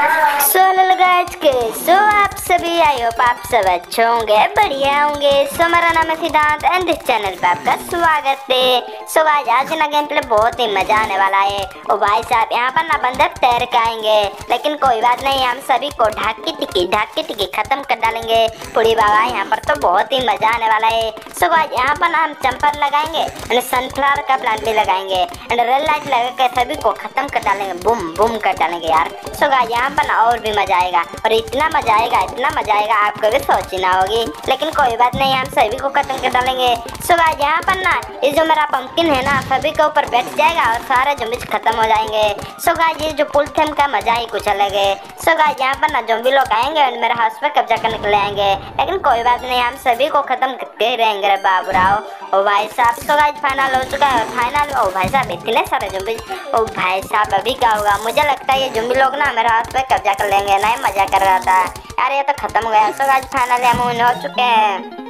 सो के सो सभी I hope आप सब अच्छे होंगे, बढ़िया होंगे। सो मेरा नाम है सिद्धांत एंड दिस चैनल पे आपका स्वागत है। सो गाइस आज ना गेम प्ले बहुत ही मज़ा आने वाला है। ओ भाई साहब, यहाँ पर ना बंदर तैर के आएँगे। लेकिन कोई बात नहीं, हम सभी को ढाक टिकी ढाक टिकी खत्म कर डालेंगे। पूरी बाबा, यहाँ पर तो बहुत ही मज़ा आने वाला है। सो गाइस यहाँ पर ना हम चंपर लगाएँगे एंड सनफ्लावर का प्लांट भी लगाएँगे एंड रेड लाइट लगा के सभी को खत्म कर डालेंगे। बुम बुम कर डालेंगे यार। सो गाइस यहाँ पर ना और भी मज़ा आएगा और इतना मज़ा आएगा, इतना मज़ा आएगा आपको भी, सोची ना होगी। लेकिन कोई बात नहीं, हम सभी को खत्म कर डालेंगे। सुबह यहाँ पर ना, ये जो मेरा पंपकिन है ना, सभी के ऊपर बैठ जाएगा और सारे जुम्बिस खत्म हो जाएँगे। सो ये जो पुल थे उनका मज़ा ही कुछ अलग है। सो यहाँ पर ना जुम्बी लोग आएँगे और मेरे हाउस पर कब्जा करने के लिए आएँगे। लेकिन कोई बात नहीं, हम सभी को खत्म करते ही रहेंगे बाबू बाबूराव। ओ भाई साहब तो गाइस फाइनल हो चुका है फाइनल ओ भाई साहब इतने सारे जुम्बी ओ भाई साहब अभी क्या होगा? मुझे लगता है ये जुम्बी लोग ना मेरे हाथ पे कब्जा कर लेंगे, नहीं मज़ा कर रहा था। यार ये तो खत्म हो गया। तो गाइस फाइनल हम हो चुके हैं।